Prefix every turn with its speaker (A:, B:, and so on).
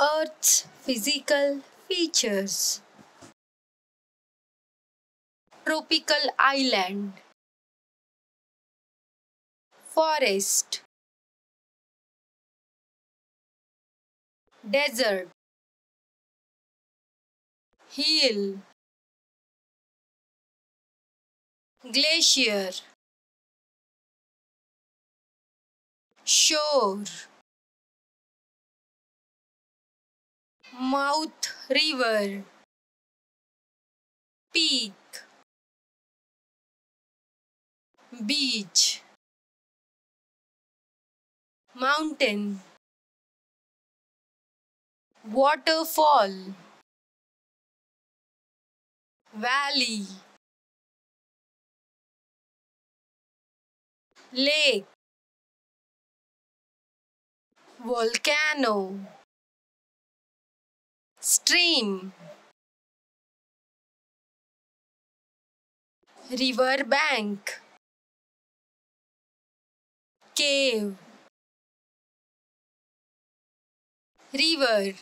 A: Earth's physical features. Tropical island. Forest. Desert. Hill. Glacier. Shore. Mouth River. Peak. Beach. Mountain. Waterfall. Valley. Lake. Volcano. Stream. River bank. Cave. River.